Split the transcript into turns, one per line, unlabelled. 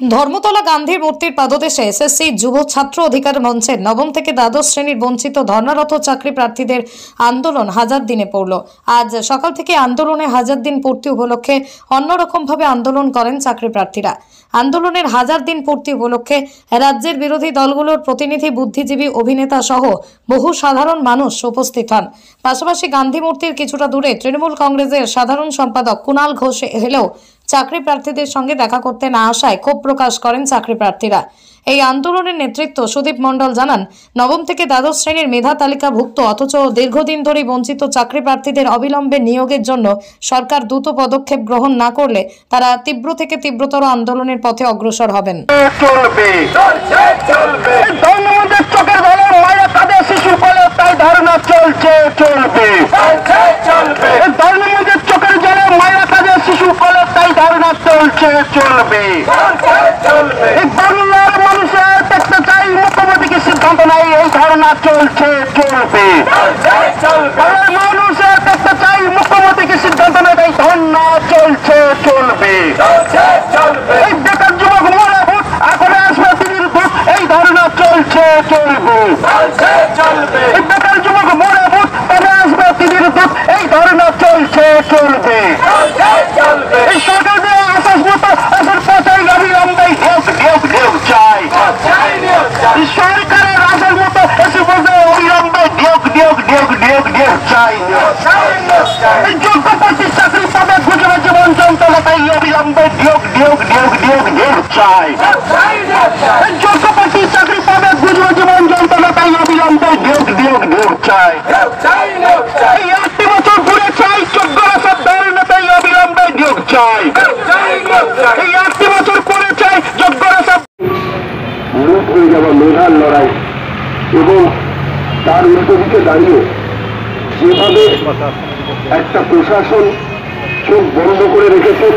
ধর্মতলা গান্ধীর মূর্তির পাদদেশে এসএসসি যুব ছাত্র অধিকার মঞ্চের নবম থেকে দ্বাদশ শ্রেণির বঞ্চিত ধর্নারত চাকরি প্রার্থীদের আন্দোলন হাজার দিনে পড়ল। আজ সকাল থেকে আন্দোলনে হাজার দিন পূর্তি উপলক্ষে অন্যরকমভাবে আন্দোলন করেন চাকরি প্রার্থীরা। আন্দোলনের হাজার দিন পূর্তি উপলক্ষে রাজ্যের বিরোধী দলগুলোর প্রতিনিধি, বুদ্ধিজীবী, অভিনেতা সহ বহু সাধারণ মানুষ উপস্থিত হন। পাশাপাশি গান্ধী মূর্তির কিছুটা দূরে তৃণমূল কংগ্রেসের সাধারণ সম্পাদক কুণাল ঘোষ এলেও চাকরি প্রার্থীদের সঙ্গে দেখা করতে না আসায় ক্ষোভ প্রকাশ করেন চাকরি প্রার্থীরা এই আন্দোলনের নেতৃত্ব সুদীপ মণ্ডল জানান নবম থেকে দ্বাদশ শ্রেণির মেধা তালিকাভুক্ত অথচ দীর্ঘদিন ধরে বঞ্চিত চাকরি প্রার্থীদের অবিলম্বে নিয়োগের জন্য সরকার দ্রুত পদক্ষেপ গ্রহণ না করলে তারা তীব্র থেকে তীব্রতর আন্দোলনের পথে অগ্রসর হবেন
চলবে
চলছে চলবে
ধর্মদের চোখের ভালো মায়া তাদের শিশু বলে তাই ধারণা চলছে চলবে
চলছে চলবে
ধর্মদের চোখের জলে মায়া তাদের শিশু বলে তাই ধারণা চলবে। এই বাংলার মানুষের দেখতে চাই মুখ্যমন্ত্রীকে সিদ্ধান্ত নাই, এই ধারণা চলছে, চলবে। এই চলবে। এই বেকার যুবক মনে ভূত আসবে ভূত, এই ধারণা চলছে, চলবে।
চলবে
এই মনে ভূত তবে আসবে তিনির ভূত এই ধারণা চলছে চলবে
চলছে চলবে
এই সরকার দিয়ে আসাস মতো আসার পথে গাড়ি লম্বাই ঢেউ ঢেউ ঢেউ চাই
চাই নিয়োগ চাই
এই সরকারের আসার মতো এসে বলতে অবিলম্বে ঢেউ ঢেউ ঢেউ ঢেউ ঢেউ চাই
চাই নিয়োগ চাই
এই যোগ্য প্রার্থী চাকরি পাবে গুজবে জীবন যন্ত্রণা তাই অবিলম্বে ঢেউ ঢেউ ঢেউ ঢেউ ঢেউ চাই যোগ্য প্রার্থী চাকরি পাবে গুজবে জীবন যন্ত্রণা তাই অবিলম্বে ঢেউ ঢেউ ঢেউ চাই এই আটটি বছর ঘুরে চাই যোগ্যরা সব দাঁড়ানো তাই অবিলম্বে চাই এই আটটি বছর পরে চাই যোগ্যরা সব হয়ে মেধার লড়াই এবং তার বিপরীতে দাঁড়িয়ে যেভাবে একটা প্রশাসন চোখ বন্ধ করে রেখেছেন।